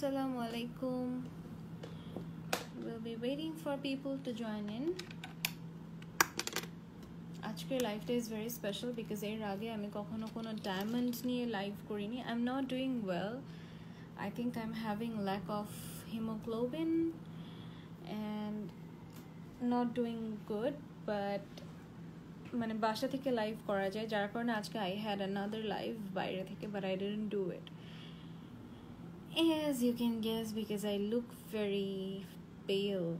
Assalamu alaikum. We'll be waiting for people to join in. আজকের লাইফটা is very special because এর আগে আমি কখনো কোনো ডায়মন্ড নিয়ে লাইভ করিনি I am not doing well I think I am having lack of haemoglobin and not doing good but মানে বাসা থেকে লাইভ করা যায় যার কারণে আজকে আই হ্যাড অ্যানাদার লাইভ বাইরে থেকে but I didn't do it As you can guess, because I look very pale.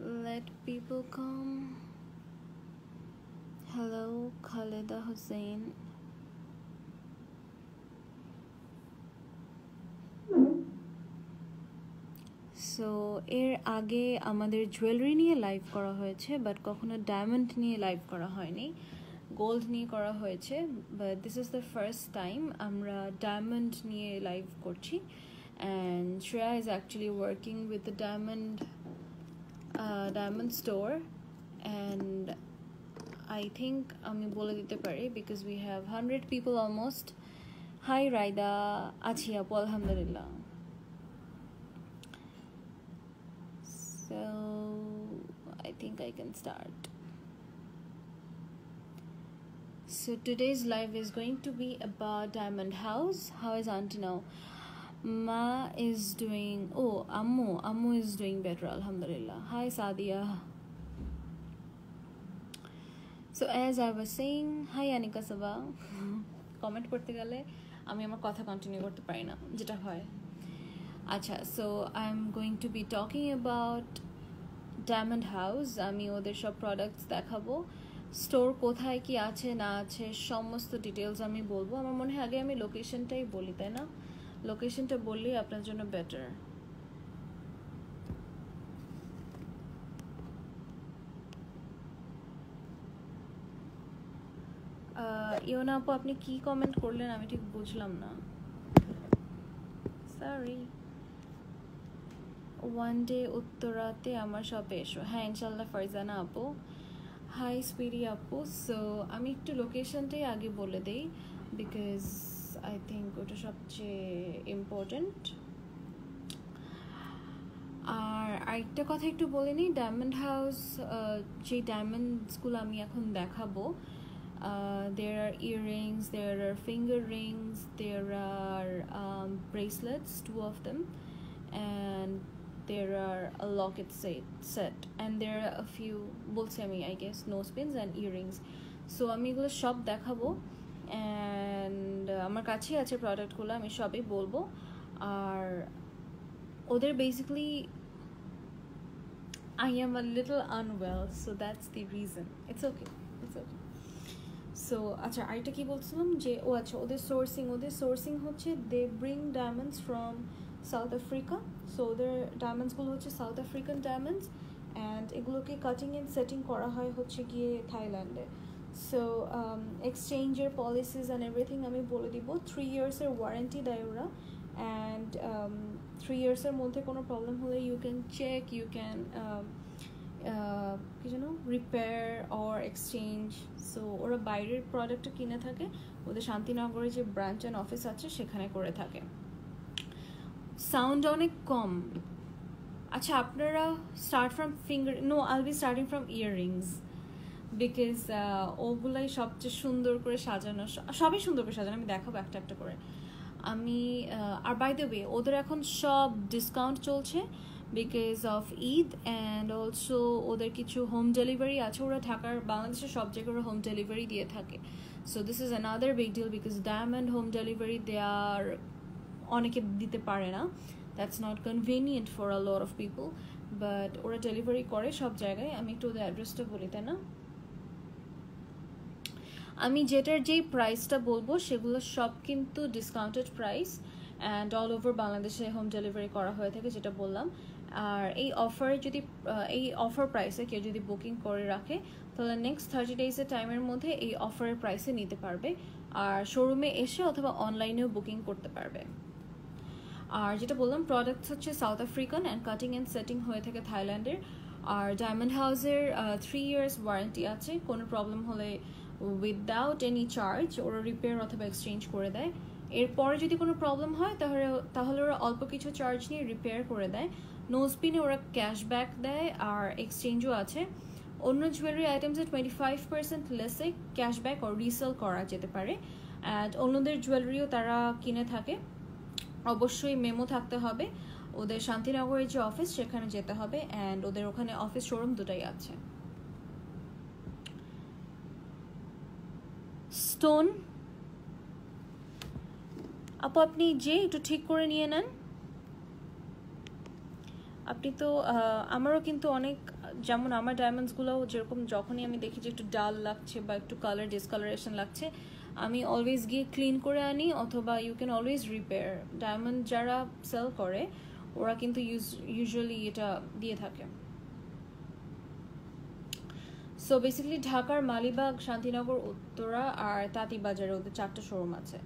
Let people come. Hello, Khaleda Hussein. So এর আগে আমাদের জুয়েলারি নিয়ে লাইভ করা হয়েছে বাট কখনো ডায়মন্ড নিয়ে লাইভ করা হয়নি গোল্ড নিয়ে করা হয়েছে but this is the first time আমরা ডায়মন্ড নিয়ে লাইভ করছি and Shreya is actually working with the diamond diamond store and I think আমি বলে দিতে পারি because we have hundred people almost hi Raida আছি আপু, আলহামদুলিল্লাহ। So, I think I can start. So today's live is going to be about Diamond House. How is Auntie now? Ma is doing. Oh, Ammu. Ammu is doing better. Alhamdulillah. Hi, Sadia. So as I was saying, hi Anika Saba. Comment করতে গেলে আমি আমার কথা continue করতে পারি না যেটা হয় আচ্ছা so I am going to be talking about diamond house আমি ওদের সব প্রোডাক্টস দেখাবো store কোথায় কি আছে, না আছে, সমস্ত ডিটেলস আমি বলব। আমার মনে হয় আগে আমি লোকেশনটাই বলি, তাই না? লোকেশনটা বললেই আপনার জন্য বেটার ইয়োনা আপু, আপনি কি কমেন্ট করলেন আমি ঠিক বুঝলাম না। সরি ওয়ান ডে উত্তরাতে আমার শপে এসো হ্যাঁ ইনশাল্লাহ ফারজানা আপু। হাই স্পিরি আপু সো আমি একটু লোকেশনটাই আগে বলে দিই বিকজ আই থিঙ্ক ওটা সবচেয়ে ইম্পর্টেন্ট আর আরেকটা কথা একটু বলে নিই ডায়মন্ড হাউস যে ডায়মন্ডসগুলো আমি এখন দেখাবো there are earrings, are finger rings, there are um, bracelets, two of them, and there are a locket set, set and there are a few bolsemi, I guess, nose pins and earrings. So আমি এগুলো সব দেখাবো and আমার কাছেই আছে প্রোডাক্টগুলো আমি সবই বলব আর ওদের basically I am a little unwell, so that's the reason. It's okay. It's okay. So আচ্ছা আরেকটা কি বলছিলাম যে ও আচ্ছা ওদের সোর্সিং ওদের সোর্সিং হচ্ছে they bring diamonds from South Africa so ওদের ডায়মন্ডসগুলো হচ্ছে সাউথ আফ্রিকান ডায়মন্ডস অ্যান্ড এগুলোকে কাটিং অ্যান্ড সেটিং করা হয় হচ্ছে গিয়ে থাইল্যান্ডে সো এক্সচেঞ্জের পলিসিস অ্যান্ড এভরিথিং আমি বলে দিব থ্রি ইয়ার্সের ওয়ারেন্টি দেয় ওরা অ্যান্ড থ্রি ইয়ার্সের মধ্যে কোনো প্রবলেম হলে you can check you can কি যেন রিপেয়ার অর এক্সচেঞ্জ সো ওরা বাইরের প্রোডাক্টটা কিনে থাকে, ওদের শান্তিনগরে যে ব্রাঞ্চ অ্যান্ড অফিস আছে, সেখানে করে থাকে। সাউন্ড অনেক কম। আচ্ছা আপনারা start from finger no I'll be starting from earrings because ওগুলাই সবচেয়ে সুন্দর করে সাজানো সবই সুন্দর করে সাজানো, আমি দেখাবো একটা একটা করে। আমি আর বাই দ্য ওয়ে ওদের এখন সব ডিসকাউন্ট চলছে because of Eid and also ওদের কিছু হোম ডেলিভারি আছে। ওরা ঢাকার, বাংলাদেশের সব জায়গায় ওরা হোম ডেলিভারি দিয়ে থাকে। So this is another big deal because diamond home delivery দেওয়ার অনেকে দিতে পারে না। That's not convenient for a lot of people but ওরা ডেলিভারি করে সব জায়গায়। আমি একটু ওদের অ্যাড্রেসটা বলি, তাই না? আমি যেটার যেই প্রাইসটা বলব, সেগুলো সব কিন্তু discounted price and all over বাংলাদেশে হোম ডেলিভারি করা হয়ে থাকে, যেটা বললাম। আর এই অফারে যদি এই অফার প্রাইসে কেউ যদি বুকিং করে রাখে, তাহলে নেক্সট থার্টি ডেজের টাইমের মধ্যে এই অফারের প্রাইসে নিতে পারবে। আর শোরুমে এসে অথবা অনলাইনেও বুকিং করতে পারবে। আর যেটা বললাম প্রোডাক্টস হচ্ছে South African and cutting and setting হয়ে থাকে থাইল্যান্ডের। আর ডায়মন্ড হাউসের থ্রি ইয়ার্স ওয়ারেন্টি আছে। কোনো প্রবলেম হলে উইদাউট এনি চার্জ ওরা রিপেয়ার অথবা এক্সচেঞ্জ করে দেয়। এরপরে যদি কোনো প্রবলেম হয়, তাহলে তাহলে ওরা অল্প কিছু চার্জ নিয়ে রিপেয়ার করে দেয়। নোজপিনে ওরা ক্যাশব্যাক দেয় আর এক্সচেঞ্জও আছে। অন্য জুয়েলারি আইটেমসে টোয়েন্টি ফাইভ পার্সেন্ট লেসে ক্যাশব্যাক ও রিসেল করা যেতে পারে। অ্যান্ড অন্যদের জুয়েলারিও তারা কিনে থাকে। অবশ্যই মেমো থাকতে হবে। ওদের শান্তিনগরের যে অফিস সেখানে যেতে হবে অ্যান্ড ওদের ওখানে অফিস শোরুম দুটাই আছে। স্টোন আপু, আপনি যে একটু ঠিক করে নিয়ে নেন। আপনি তো আমারও কিন্তু অনেক, যেমন আমার ডায়মন্ডসগুলোও যেরকম, যখনই আমি দেখি যে একটু ডাল লাগছে বা একটু কালার ডিসকালারেশন লাগছে আমি অলওয়েজ গিয়ে ক্লিন করে আনি অথবা you can always repair diamond যারা সেল করে, ওরা কিন্তু ইউজ ইউজুয়ালি এটা দিয়ে থাকে। সো বেসিক্যালি ঢাকার মালিবাগ, শান্তিনগর, উত্তরা আর তাঁতিবাজারে ওদের চারটা শোরুম আছে।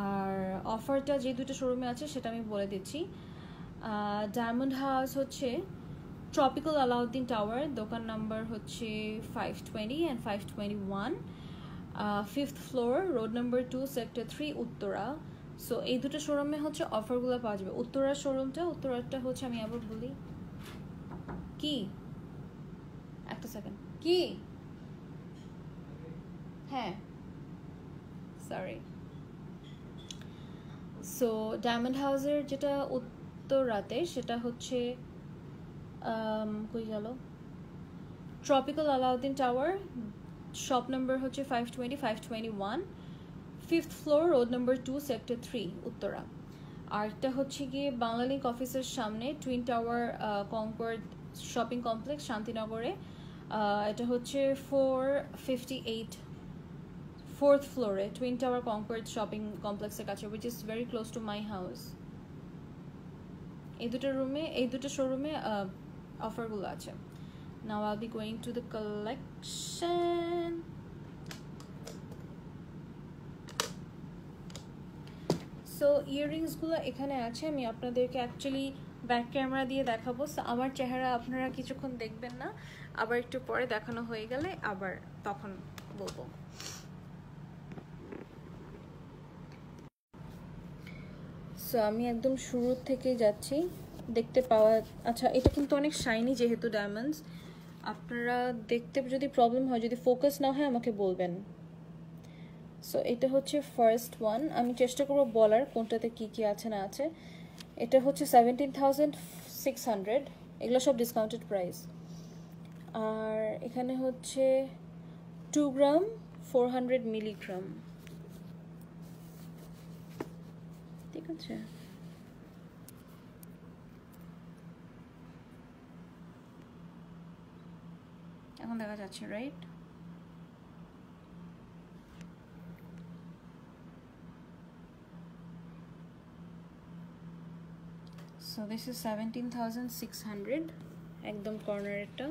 আর অফারটা যে দুটো শোরুমে আছে সেটা আমি বলে দিচ্ছি। ডায়মন্ড হাউস হচ্ছে ট্রপিক্যাল আলাউদ্দিন টাওয়ার দোকান নাম্বার হচ্ছে five twenty and five twenty one fifth floor road number two sector three Uttara. So এই দুটো শোরুমে হচ্ছে অফারগুলো পাওয়া যাবে। উত্তরার শোরুমটা উত্তরাটা হচ্ছে আমি আবার বলি। কি? একটা সেকেন্ড কি? হ্যাঁ। সরি সো ডায়মন্ড হাউসের যেটা উত্তরাতে, সেটা হচ্ছে কই গেল? Tropical Alauddin tower shop number হচ্ছে five twenty five twenty one fifth floor road number two sector three Uttara. আরেকটা হচ্ছে গিয়ে বাংলালিঙ্ক অফিসের সামনে twin tower Concord shopping complex শান্তিনগরে। এটা হচ্ছে ফোর ফিফটি এইট ফোর্থ ফ্লোরে টুইন টাওয়ার কনকর্ড শপিং কমপ্লেক্সের কাছে which is very close to my house এই দুটো রুমে এই দুটো শোরুমে অফারগুলো আছে। Now I'll be going to the collection so ইয়াররিংসগুলো এখানে আছে, আমি আপনাদেরকে অ্যাকচুয়ালি ব্যাক ক্যামেরা দিয়ে দেখাবো। আমার চেহারা আপনারা কিছুক্ষণ দেখবেন না। আবার একটু পরে দেখানো হয়ে গেলে আবার তখন বলব। সো আমি একদম শুরুর থেকেই যাচ্ছি। দেখতে পাওয়া আচ্ছা এটা কিন্তু অনেক শাইনি যেহেতু ডায়মন্ডস আপনারা দেখতে যদি প্রবলেম হয়, যদি ফোকাস না হয়, আমাকে বলবেন। সো এটা হচ্ছে ফার্স্ট ওয়ান আমি চেষ্টা করব বলার, কোনটাতে কি কি আছে না আছে। এটা হচ্ছে সেভেন্টিন থাউজেন্ড সিক্স হান্ড্রেড এগুলো সব ডিসকাউন্টেড প্রাইস আর এখানে হচ্ছে two gram four hundred milligram ঠিক আছে? এখন দেখা যাচ্ছে right so this is seventeen thousand six hundred একদম কর্নারেরটা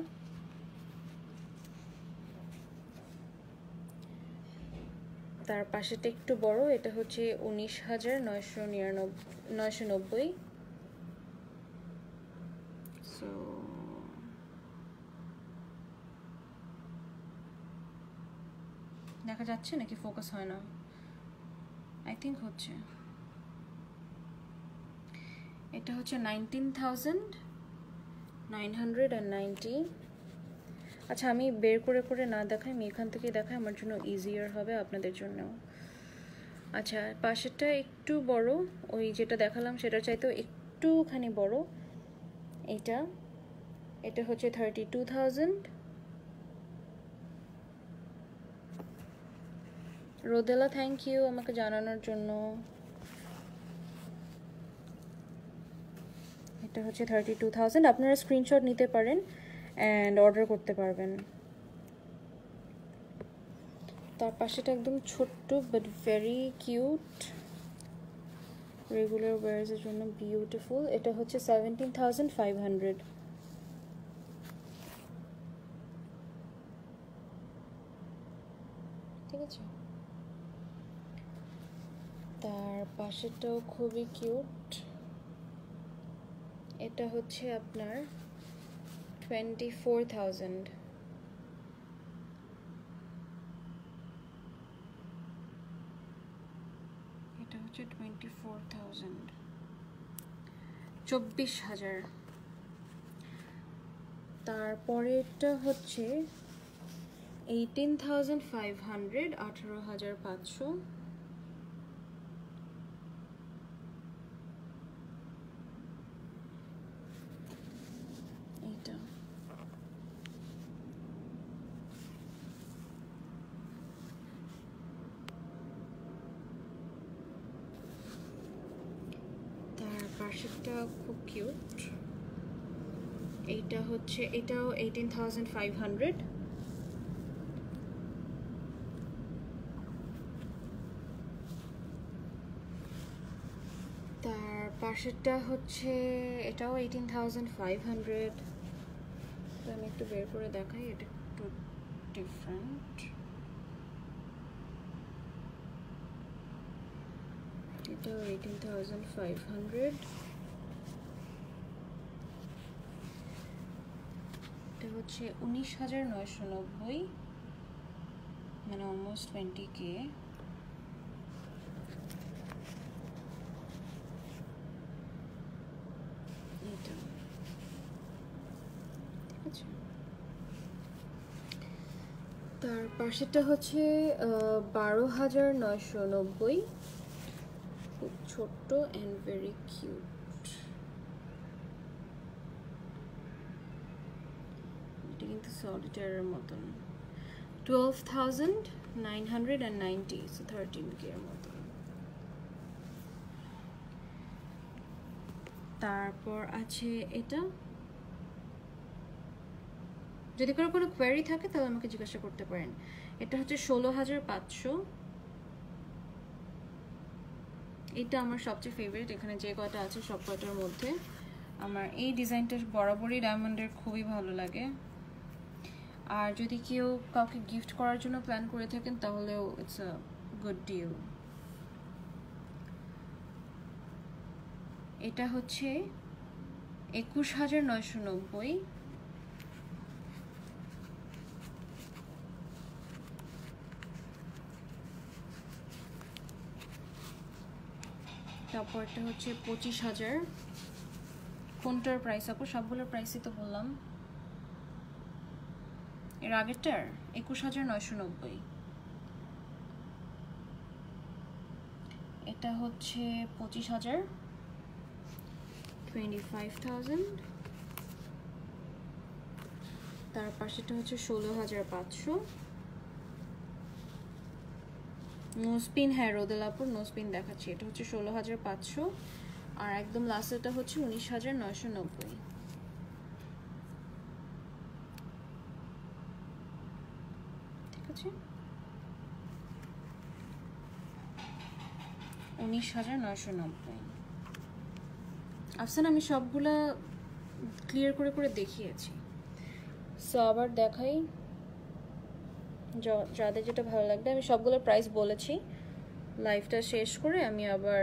তার পাশেটা একটু বড়, এটা হচ্ছে উনিশ হাজার নয়শো নিরানব্বই নয়শো নব্বই সো দেখা যাচ্ছে নাকি ফোকাস হয় না? আই থিঙ্ক হচ্ছে। এটা হচ্ছে nineteen thousand nine hundred and ninety আচ্ছা আমি বের করে করে না দেখাই, আমি এখান থেকে দেখাই, আমার জন্য ইজিয়ার হবে আপনাদের জন্য। আচ্ছা পাশেরটা একটু বড়, ওই যেটা দেখালাম সেটা চাইতেও একটুখানি বড়। এটা এটা হচ্ছে thirty two thousand Rodela thank you আমাকে জানানোর জন্য। এটা হচ্ছে থার্টি টু থাউজেন্ড আপনারা স্ক্রিনশট নিতে পারেন অ্যান্ড অর্ডার করতে পারবেন। তার পাশেটা একদম ছোট্ট বাট ভেরি কিউট রেগুলার ওয়ার্সের জন্য বিউটিফুল এটা হচ্ছে সেভেন্টিন থাউজেন্ড ফাইভ হান্ড্রেড তার পাশেরটাও খুবই কিউট। এটা হচ্ছে আপনার টোয়েন্টি ফোর থাউজেন্ড এটা হচ্ছে টোয়েন্টি ফোর থাউজেন্ড চব্বিশ হাজার। তারপরেরটা হচ্ছে এইটিন থাউজেন্ড ফাইভ হান্ড্রেড আঠেরো হাজার পাঁচশো। 15,500. তার পাশেরটা হচ্ছে এটাও এইটিন থাউজেন্ড ফাইভ হান্ড্রেড তো আমি একটু বের করে দেখাই এটা একটু ডিফারেন্ট এটাও এইটিন থাউজেন্ড ফাইভ হান্ড্রেড হচ্ছে উনিশ হাজার নয়শো নব্বই মানে অলমোস্ট টোয়েন্টি কে তার পাশেরটা হচ্ছে বারো হাজার নয়শো নব্বই। খুব ছোট্ট অ্যান্ড ভেরি কিউট এটা কিন্তু সলিটারের মতন। Twelve thousand nine hundred and ninety so thirteen K এর মতন। তারপর আছে এটা। যদি কারও কোনো কোয়ারি থাকে, তাহলে আমাকে জিজ্ঞাসা করতে পারেন। এটা হচ্ছে ষোলো হাজার পাঁচশো। এটা আমার সবচেয়ে ফেভারিট এখানে যে কয়টা আছে, সব কয়টার মধ্যে। আমার এই ডিজাইনটা বরাবরই ডায়মন্ডের খুবই ভালো লাগে। আর যদি কেউ কাউকে গিফট করার জন্য প্ল্যান করে থাকেন, তাহলেও ইটস আ গুড ডিল এটা হচ্ছে একুশ হাজার নয়শো নব্বই। তারপরটা হচ্ছে পঁচিশ হাজার। কোনটার প্রাইস আপু, সবগুলোর প্রাইসই তো বললাম। এর আগেরটার একুশ হাজার নয়শো নব্বই। এটা হচ্ছে পঁচিশ হাজার টোয়েন্টি ফাইভ থাউজেন্ড তার পাশেটা হচ্ছে ষোলো হাজার পাঁচশো। নোসপিন হ্যাঁ রোদেলাপুর নোসপিন দেখাচ্ছি। এটা হচ্ছে ষোলো হাজার পাঁচশো। আর একদম লাস্টেরটা হচ্ছে উনিশ হাজার নয়শো নব্বই ঠিক আছে উনিশ হাজার নব্বই। আফসান, আমি সবগুলা ক্লিয়ার করে করে দেখিয়েছি। সো আবার দেখাই। যাদের যেটা ভালো লাগবে, আমি সবগুলোর প্রাইস বলেছি। লাইফটা শেষ করে আমি আবার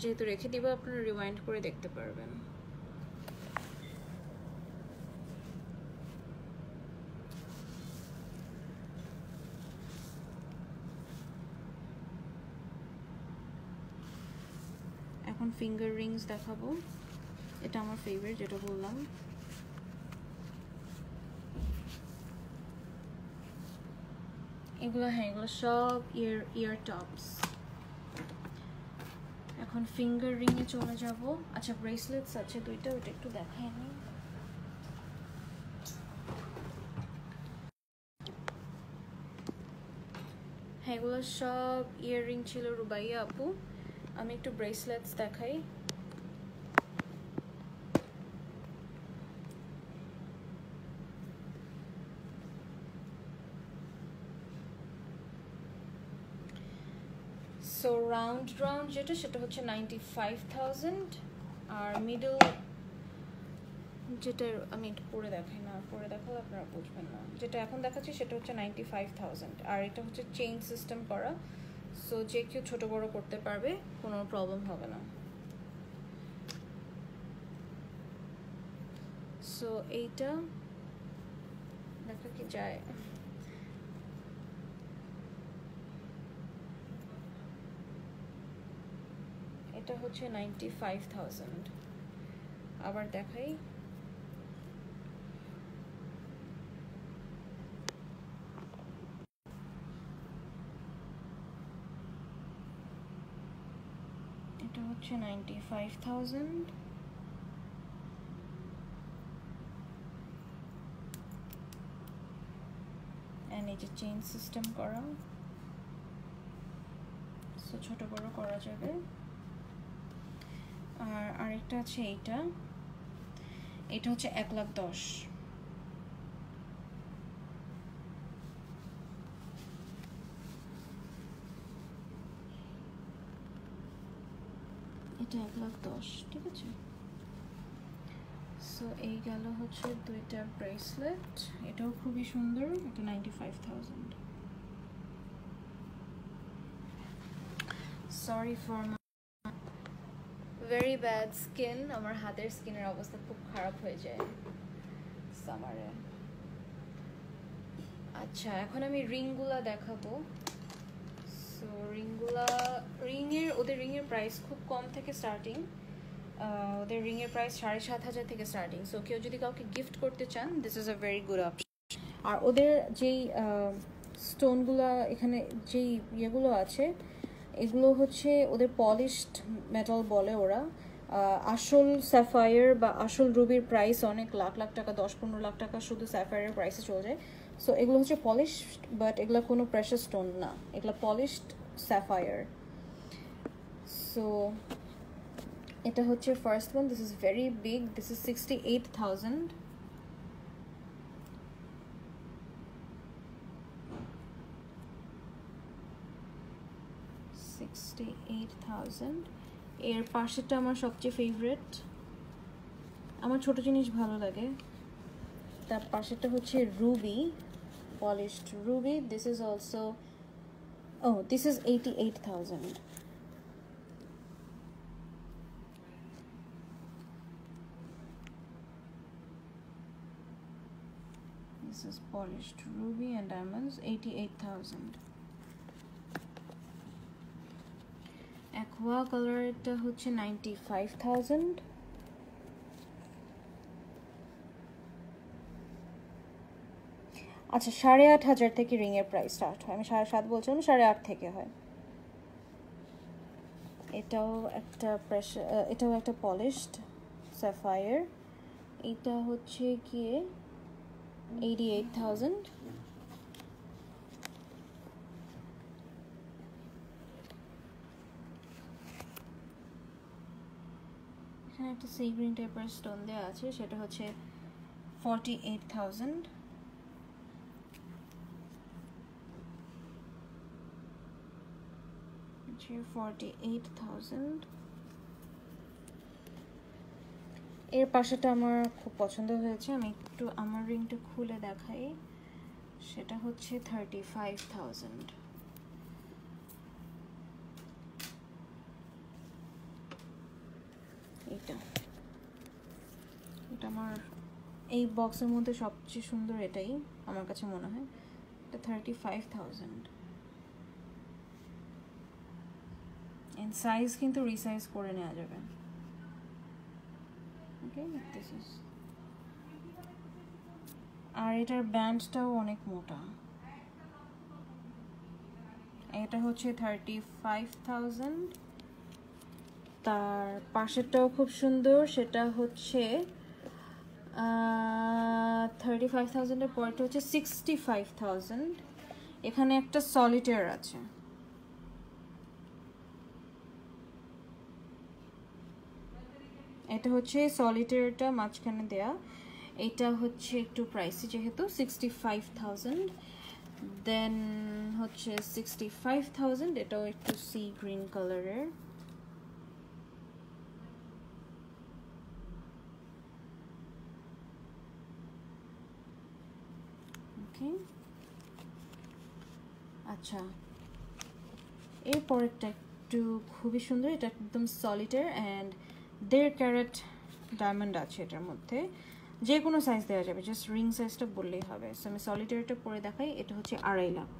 যেহেতু রেখে দিব, আপনারা রিমাইন্ড করে দেখতে পারবেন এখন ফিঙ্গার রিংস দেখাবো। এটা আমার ফেভারিট যেটা বললাম। এগুলো হ্যাঁ এগুলো সব ইয়ার ইয়ার টপস এখন ফিঙ্গার রিংয়ে চলে যাব। আচ্ছা ব্রেসলেটস আছে দুইটা ওইটা একটু দেখাই নি হ্যাঁ এগুলো সব ইয়াররিং ছিল রুবাইয়া আপু। আমি একটু ব্রেসলেটস দেখাই। সো রাউন্ড রাউন্ড যেটা, সেটা হচ্ছে নাইনটি ফাইভ থাউজেন্ড আর মিডল যেটা, আমি একটু পরে দেখাই না, পরে দেখালে আপনারা বুঝবেন না। যেটা এখন দেখাচ্ছি, সেটা হচ্ছে নাইনটি ফাইভ থাউজেন্ড আর এটা হচ্ছে চেইন সিস্টেম করা। সো যে কেউ ছোটো বড়ো করতে পারবে, কোনো প্রবলেম হবে না। সো এইটা দেখা কি যায়। এটা হচ্ছে নাইনটি ফাইভ থাউজেন্ড আবার দেখাই। ফাইভ থাউজেন্ড অ্যান্ড এই যে চেইন সিস্টেম করা। সো ছোট বড় করা যাবে। আর আরেকটা আছে এইটা। এটা হচ্ছে এক লাখ দশ। এটা এক লাখ দশ, ঠিক আছে? সো এই গেল হচ্ছে দুইটা ব্রেসলেট এটাও খুবই সুন্দর, এটা ninety five thousand sorry for very bad skin আমার হাতের স্কিনের অবস্থা খুব খারাপ হয়ে যায় সামারে আচ্ছা এখন আমি রিংগুলা দেখাবো। সো রিংগুলা রিংয়ের ওদের রিংয়ের প্রাইস খুব কম থেকে স্টার্টিং ওদের রিংয়ের প্রাইস সাড়ে সাত হাজার থেকে স্টার্টিং সো কেউ যদি কাউকে গিফট করতে চান this is a very good option আর ওদের যেই স্টোনগুলো এখানে যেই ইয়েগুলো আছে, এগুলো হচ্ছে ওদের পলিশড মেটাল বলে ওরা। আসল স্যাফায়ার বা আসল রুবির প্রাইস অনেক লাখ লাখ টাকা, দশ, পনেরো লাখ টাকা শুধু স্যাফায়ারের প্রাইসে চলে যায়। সো এগুলো হচ্ছে পলিশড বাট এগুলো কোনো প্রেশার স্টোন না। এগুলো পলিশড স্যাফায়ার সো এটা হচ্ছে first one this is very big this is sixty eight thousand sixty eight thousand এর পাশেরটা আমার সবচেয়ে ফেভারেট আমার ছোট জিনিস ভালো লাগে। তার পাশেরটা হচ্ছে ruby polished ruby. This is also Oh, this is 88,000. This is polished ruby and diamonds, 88,000. Aqua colored hoochie, 95,000. আচ্ছা সাড়ে আট হাজার থেকে রিংয়ের প্রাইস স্টার্ট হয়। আমি সাড়ে সাত বলছিলাম সাড়ে আট থেকে হয়। এটাও একটা প্রেশার এটাও একটা পলিশড স্যাফায়ার এটা হচ্ছে গিয়ে এইটি এইট থাউজেন্ড একটা সি গ্রিন টাইপের স্টোন দেওয়া আছে, সেটা হচ্ছে ফর্টি এইট থাউজেন্ড হচ্ছে ফর্টি এইট থাউজেন্ড এর পাশেটা আমার খুব পছন্দ হয়েছে। আমি একটু আমার রিংটা খুলে দেখাই। সেটা হচ্ছে থার্টি ফাইভ এটা। এটা আমার এই বক্সের মধ্যে সবচেয়ে সুন্দর এটাই, আমার কাছে মনে হয়। এটা থার্টি ফাইভ থাউজেন্ড সাইজ কিন্তু রিসাইজ করে নেওয়া যাবে। ওকে দিস ইজ আর এটার ব্যান্ডটাও অনেক মোটা। এটা হচ্ছে থার্টি ফাইভ থাউজেন্ড তার পাশেরটাও খুব সুন্দর, সেটা হচ্ছে থার্টি ফাইভ থাউজেন্ডের পরটা হচ্ছে সিক্সটি ফাইভ থাউজেন্ড এখানে একটা সলিটার আছে। এটা হচ্ছে সলিটারটা মাঝখানে দেয়া। এটা হচ্ছে একটু প্রাইসি যেহেতু সিক্সটি ফাইভ দেন হচ্ছে সিক্সটি এটাও একটু সি গ্রিন কালারের আচ্ছা। এরপরেরটা একটু খুবই সুন্দর, এটা একদম সলিটার অ্যান্ড দেড় ক্যারেট ডায়মন্ড আছে এটার মধ্যে। যে কোনো সাইজ দেওয়া যাবে জাস্ট রিং সাইজটা বললেই হবে। সো আমি সলিটারটা পরে দেখাই, এটা হচ্ছে আড়াই লাখ।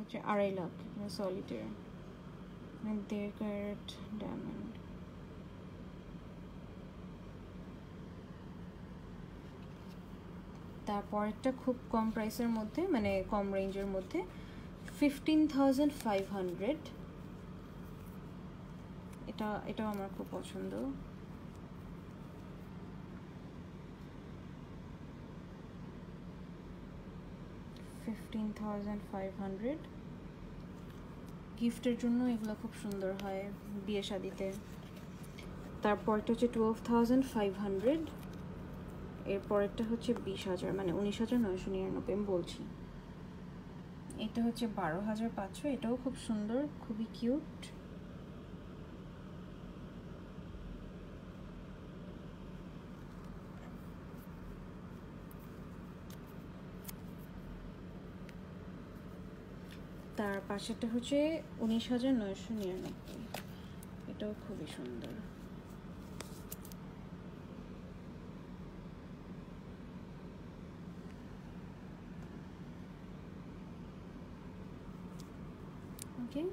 হচ্ছে আড়াই লাখ সলিটার মানে দেড় ক্যারেট ডায়মন্ড। তারপরেরটা খুব কম প্রাইসের মধ্যে মানে কম রেঞ্জের মধ্যে ফিফটিন থাউজেন্ড ফাইভ হান্ড্রেড এটা, এটাও আমার খুব পছন্দ। ফিফটিন থাউজেন্ড ফাইভ হান্ড্রেড গিফটের জন্য এগুলো খুব সুন্দর হয় বিয়ে শাদিতে। তারপরটা হচ্ছে টুয়েলভ থাউজেন্ড ফাইভ হান্ড্রেড এরপরেরটা হচ্ছে বিশ হাজার মানে উনিশ হাজার নয়শো নিরানব্বই, আমি বলছি। এটা হচ্ছে বারো হাজার পাঁচশো, এটাও খুব সুন্দর, খুবই কিউট। তার পাশেরটা হচ্ছে উনিশ হাজার নয়শো নিরানব্বই, এটাও খুবই সুন্দর। ওকে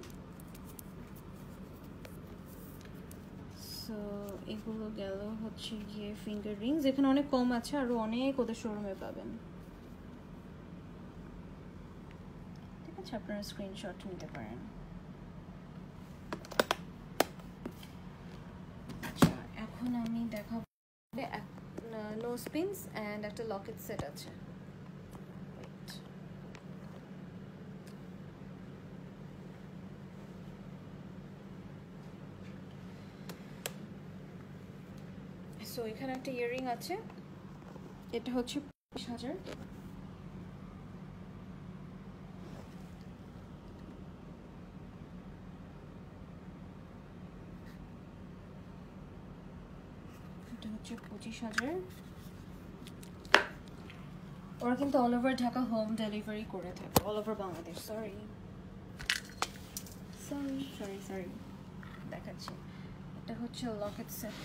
সো এগুলো গেল হচ্ছে গিয়ে ফিঙ্গার রিংস এখানে অনেক কম আছে আরও অনেক ওদের শোরুমে পাবেন। ঠিক আছে, আপনারা স্ক্রিনশট নিতে পারেন। আচ্ছা এখন আমি দেখাবো নো স্পিনস অ্যান্ড একটা লকেট সেট আছে। সো এখানে একটা ইয়াররিং আছে। এটা হচ্ছে পঁচিশ হাজার। এটা হচ্ছে পঁচিশ হাজার। ওরা কিন্তু all over Dhaka home delivery করে থাকে। All over Bangladesh sorry sorry sorry sorry দেখাচ্ছি। এটা হচ্ছে লকেট সেট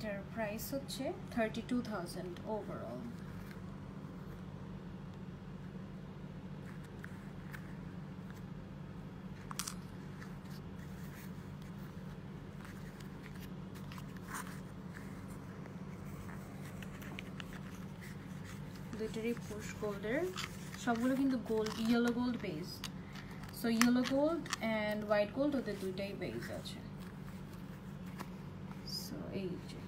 এইটার প্রাইস হচ্ছে থার্টি টু থাউজেন্ড ওভারঅল দুইটারই পুশ গোল্ডের সবগুলো কিন্তু gold yellow gold base so yellow gold and white gold ওদের দুইটাই বেস আছে। সো এই যে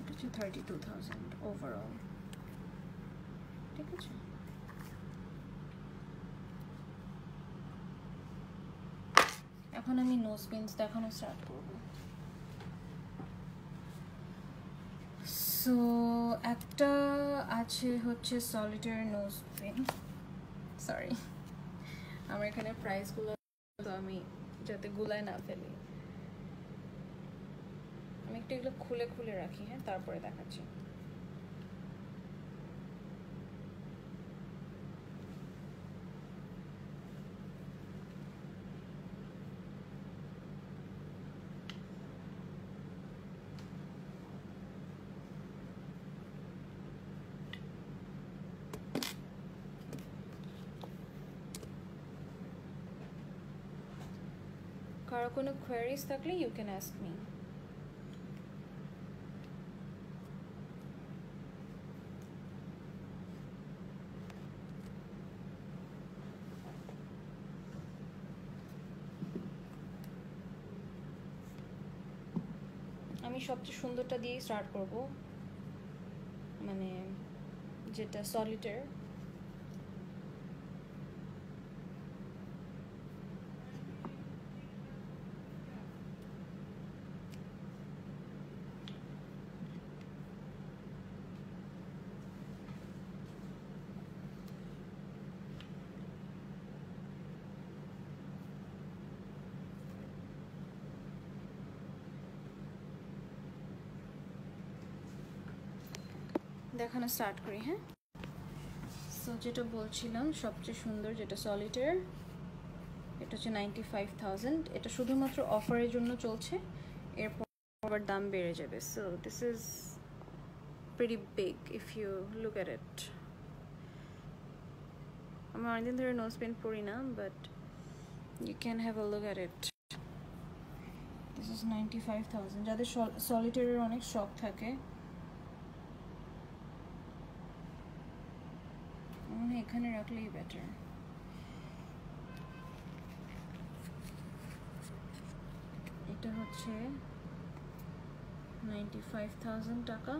এটা হচ্ছে থার্টি টু থাউজেন্ড ওভারঅল ঠিক আছে এখন আমি নোজ পিনস দেখানো স্টার্ট করব। সো একটা আছে হচ্ছে সলিটার নোজ পেন সরি আমার এখানে প্রাইসগুলো তো আমি যাতে গুলায় না ফেলি। আমি একটু এগুলো খুলে খুলে রাখি হ্যাঁ? তারপরে দেখাচ্ছি। কারও কোনো কোয়ারিজ থাকলে ইউ ক্যান আস্ক মি আমি সবচেয়ে সুন্দরটা দিয়েই স্টার্ট করব। মানে যেটা সলিটার দেখানো স্টার্ট করি হ্যাঁ? সো যেটা বলছিলাম, সবচেয়ে সুন্দর যেটা সলিটার এটা হচ্ছে নাইনটি ফাইভ থাউজেন্ড এটা শুধুমাত্র অফারের জন্য চলছে, এরপর আবার দাম বেড়ে যাবে। So this is pretty big if you look at it. আমি অনেকদিন ধরে নোজ পেন পড়ি না but you can have can look a look this is this is 95000 যাদের সলিটারের অনেক শখ থাকে মনে এখানে রাখলেই বেটার এটা হচ্ছে নাইনটি ফাইভ থাউজেন্ড টাকা।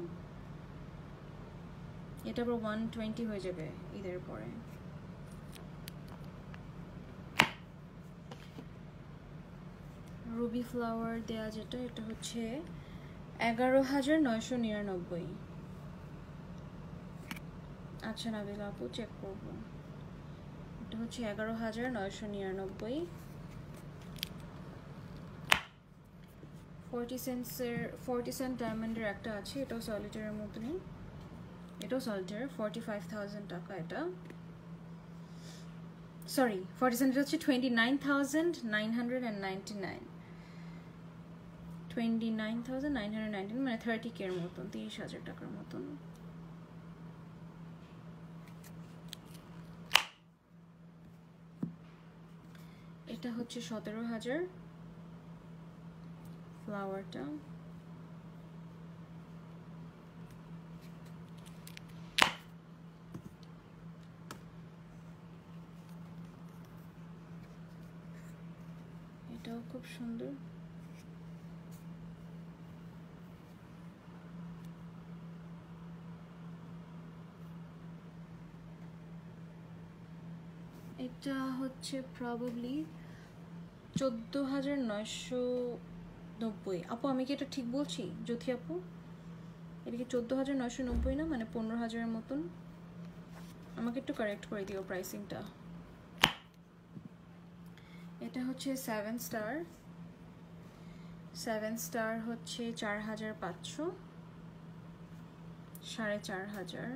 এটা আবার ওয়ান টোয়েন্টি হয়ে যাবে ঈদের পরে। রুবি ফ্লাওয়ার দেয়া যেটা, এটা হচ্ছে এগারো হাজার নয়শো নিরানব্বই। আচ্ছা নাবিল, আপু চেক করব। এটা হচ্ছে এগারো হাজার নয়শো নিরানব্বই। ফর্টি সেন্টসের ফর্টি সেন্ট ডায়মন্ডের একটা আছে, এটাও সলিটারের মতনই। এটাও সলিটার ফর্টি ফাইভ থাউজেন্ড টাকা এটা। সরি ফর্টি সেন্ট হচ্ছে twenty nine thousand nine hundred and ninety nine twenty nine thousand nine hundred nineteen মানে থার্টি কের মতন, তিরিশ হাজার টাকার মতন। এটা হচ্ছে সতেরো হাজার ফ্লাওয়ারটা এটাও খুব সুন্দর। এটা হচ্ছে প্রবাবলি চোদ্দ হাজার নয়শো নব্বই। আপু, আমি কি এটা ঠিক বলছি, জ্যোতি আপু? এটা কি চোদ্দ হাজার নয়শো নব্বই না? মানে পনেরো হাজারের মতন? আমাকে একটু কারেক্ট করে দিও প্রাইসিংটা এটা হচ্ছে সেভেন স্টার সেভেন স্টার হচ্ছে চার হাজার পাঁচশো। সাড়ে চার হাজার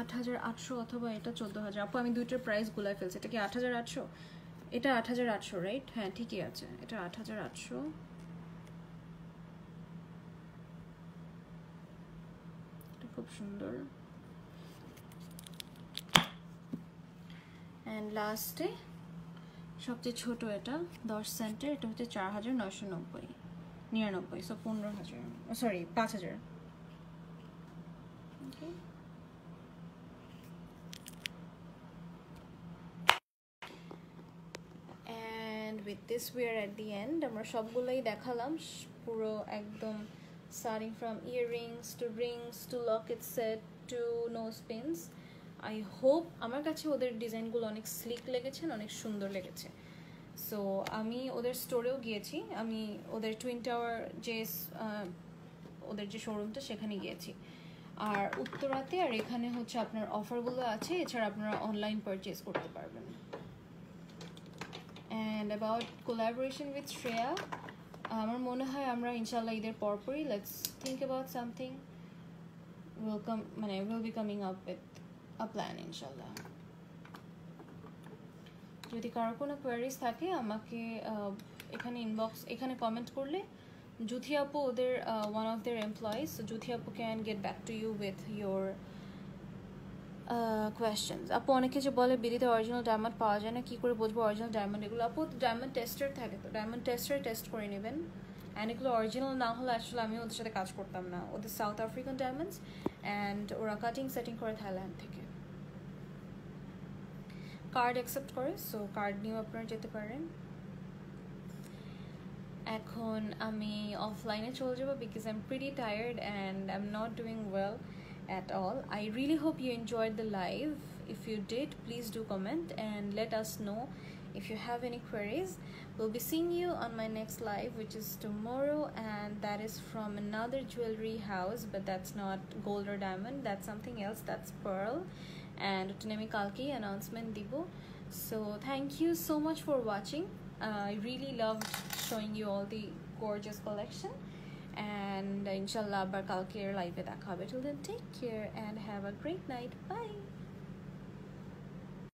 আট হাজার আটশো অথবা এটা চোদ্দ হাজার। আপু, আমি দুইটার প্রাইস গুলাই ফেলছি। এটা কি আট হাজার আটশো? এটা আট হাজার আটশো রাইট হ্যাঁ ঠিকই আছে। এটা আট হাজার আটশো। খুব সুন্দর। অ্যান্ড লাস্টে সবচেয়ে ছোট এটা, দশ সেন্টের এটা হচ্ছে চার হাজার নয়শো নব্বই, নিরানব্বই সো পনেরো হাজার সরি পাঁচ হাজার Okay. We are at the end আমরা সবগুলোই দেখালাম পুরো একদম starting from earrings to rings to locket set to nose pins I hope আমার কাছে ওদের ডিজাইনগুলো অনেক স্লিক লেগেছে অনেক সুন্দর লেগেছে। সো আমি ওদের স্টোরেও গিয়েছি, আমি ওদের টুইন টাওয়ার যে ওদের যে শোরুমটা সেখানে গিয়েছি। আর উত্তরাতে আর এখানে হচ্ছে আপনার অফারগুলো আছে, এছাড়া আপনারা অনলাইন পারচেস করতে পারবেন। And about collaboration with Shreya আমার মনে হয় আমরা ইনশাল্লাহ ঈদের পরপরই let's think about something will মানে will be coming up with a plan ইনশাল্লাহ যদি কারও কোনো কোয়ারিজ থাকে, আমাকে এখানে ইনবক্স এখানে কমেন্ট করলে জুথি আপু ওদের one of their employees Juthi আপু can get back to you with your questions আপু, অনেকে যে বলে বিদিতে অরিজিনাল ডায়মন্ড পাওয়া যায় না, কী করে বুঝব অরিজিনাল ডায়মন্ড এগুলো? আপু ডায়মন্ড টেস্টার থাকে তো ডায়মন্ড টেস্টার টেস্ট করে নেবেন। অ্যান্ড এগুলো অরিজিনাল না হলে আসলে আমি ওদের সাথে কাজ করতাম না। ওদের সাউথ আফ্রিকান ডায়মন্ডস অ্যান্ড ওরা কাটিং সেটিং করে থাইল্যান্ড থেকে। কার্ড অ্যাকসেপ্ট করে সো কার্ড নিয়েও আপনারা যেতে পারেন। এখন আমি অফলাইনে চলে যাব because I am pretty tired and I am not doing well at all. I really hope you enjoyed the live. If you did, please do comment and let us know if you have any queries. We'll be seeing you on my next live which is tomorrow and that is from another jewelry house but that's not gold or diamond. That's something else. That's pearl and ওটা kalki announcement dibo so thank you so much for watching. Uh, i really loved showing you all the gorgeous collection and inshallah আবার কালকের লাইভে দেখা হবে till then take care and have a great night bye